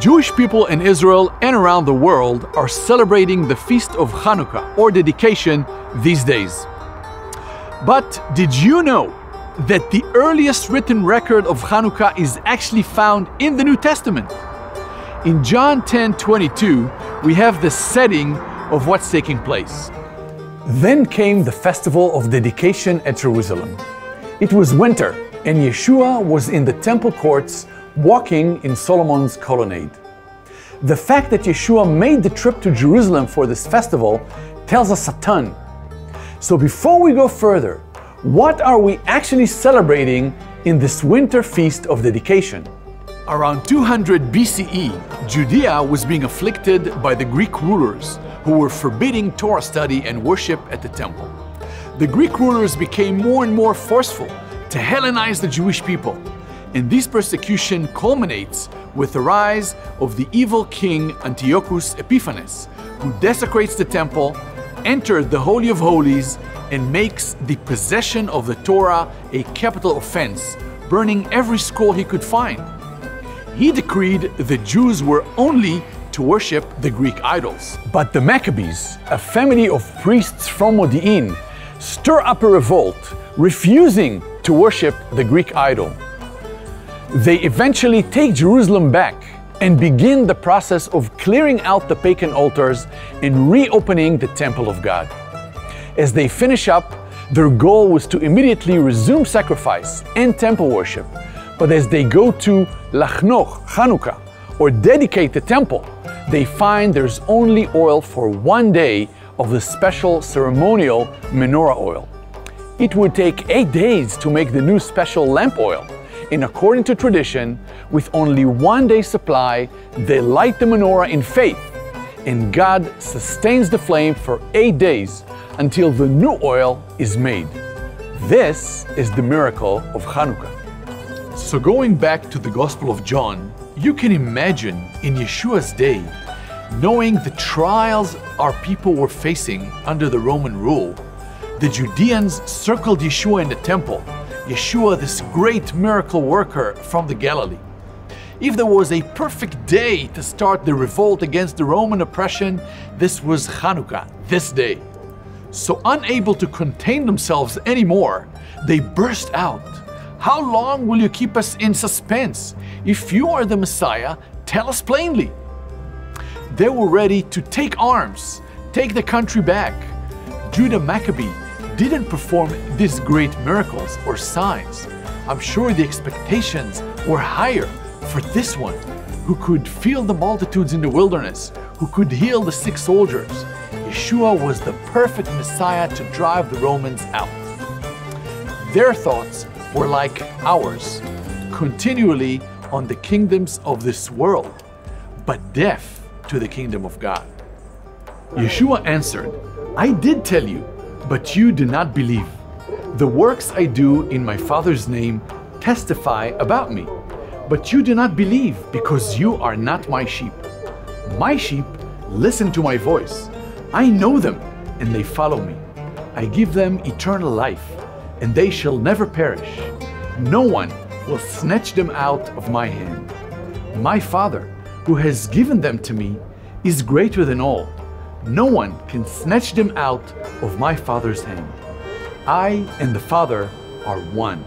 Jewish people in Israel and around the world are celebrating the Feast of Hanukkah or dedication these days. But did you know that the earliest written record of Hanukkah is actually found in the New Testament? In John 10 22, we have the setting of what's taking place. Then came the festival of dedication at Jerusalem. It was winter, and Yeshua was in the temple courts walking in Solomon's colonnade. The fact that Yeshua made the trip to Jerusalem for this festival tells us a ton. So before we go further, what are we actually celebrating in this winter feast of dedication? Around 200 BCE, Judea was being afflicted by the Greek rulers who were forbidding Torah study and worship at the temple. The Greek rulers became more and more forceful to Hellenize the Jewish people and this persecution culminates with the rise of the evil king Antiochus Epiphanes, who desecrates the temple, enters the Holy of Holies, and makes the possession of the Torah a capital offense, burning every scroll he could find. He decreed the Jews were only to worship the Greek idols. But the Maccabees, a family of priests from Modi'in, stir up a revolt, refusing to worship the Greek idol they eventually take Jerusalem back and begin the process of clearing out the pagan altars and reopening the temple of God. As they finish up, their goal was to immediately resume sacrifice and temple worship. But as they go to Lachnoch, Hanukkah, or dedicate the temple, they find there's only oil for one day of the special ceremonial menorah oil. It would take eight days to make the new special lamp oil in according to tradition, with only one day's supply, they light the menorah in faith, and God sustains the flame for eight days until the new oil is made. This is the miracle of Hanukkah. So, going back to the Gospel of John, you can imagine in Yeshua's day, knowing the trials our people were facing under the Roman rule, the Judeans circled Yeshua in the temple Yeshua, this great miracle worker from the Galilee. If there was a perfect day to start the revolt against the Roman oppression, this was Hanukkah, this day. So, unable to contain themselves anymore, they burst out. How long will you keep us in suspense? If you are the Messiah, tell us plainly. They were ready to take arms, take the country back. Judah Maccabee didn't perform these great miracles or signs, I'm sure the expectations were higher for this one who could feel the multitudes in the wilderness, who could heal the sick soldiers. Yeshua was the perfect Messiah to drive the Romans out. Their thoughts were like ours, continually on the kingdoms of this world, but deaf to the kingdom of God. Yeshua answered, I did tell you but you do not believe. The works I do in my Father's name testify about me, but you do not believe because you are not my sheep. My sheep listen to my voice. I know them, and they follow me. I give them eternal life, and they shall never perish. No one will snatch them out of my hand. My Father, who has given them to me, is greater than all no one can snatch them out of my Father's hand. I and the Father are one.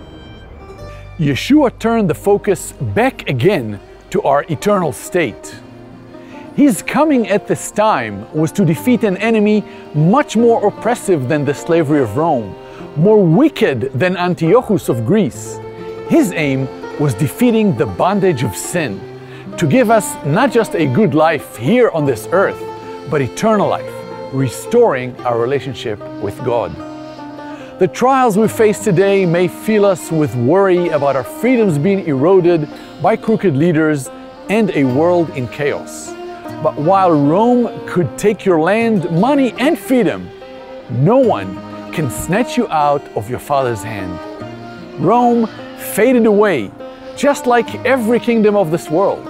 Yeshua turned the focus back again to our eternal state. His coming at this time was to defeat an enemy much more oppressive than the slavery of Rome, more wicked than Antiochus of Greece. His aim was defeating the bondage of sin, to give us not just a good life here on this earth, but eternal life, restoring our relationship with God. The trials we face today may fill us with worry about our freedoms being eroded by crooked leaders and a world in chaos. But while Rome could take your land, money, and freedom, no one can snatch you out of your Father's hand. Rome faded away, just like every kingdom of this world.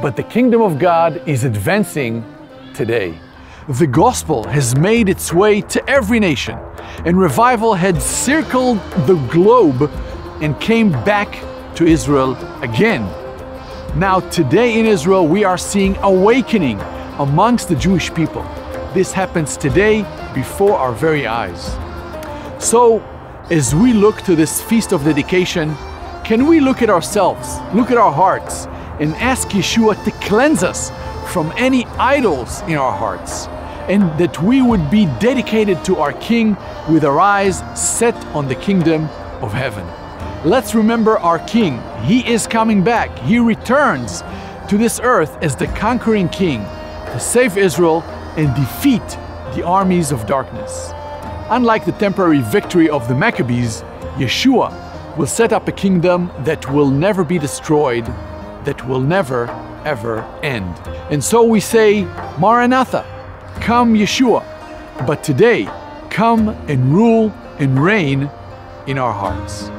But the kingdom of God is advancing today. The gospel has made its way to every nation, and revival had circled the globe and came back to Israel again. Now, today in Israel, we are seeing awakening amongst the Jewish people. This happens today before our very eyes. So, as we look to this feast of dedication, can we look at ourselves, look at our hearts, and ask Yeshua to cleanse us from any idols in our hearts, and that we would be dedicated to our King with our eyes set on the kingdom of heaven. Let's remember our King. He is coming back. He returns to this earth as the conquering King to save Israel and defeat the armies of darkness. Unlike the temporary victory of the Maccabees, Yeshua will set up a kingdom that will never be destroyed, that will never, ever end. And so we say, Maranatha, come Yeshua. But today, come and rule and reign in our hearts.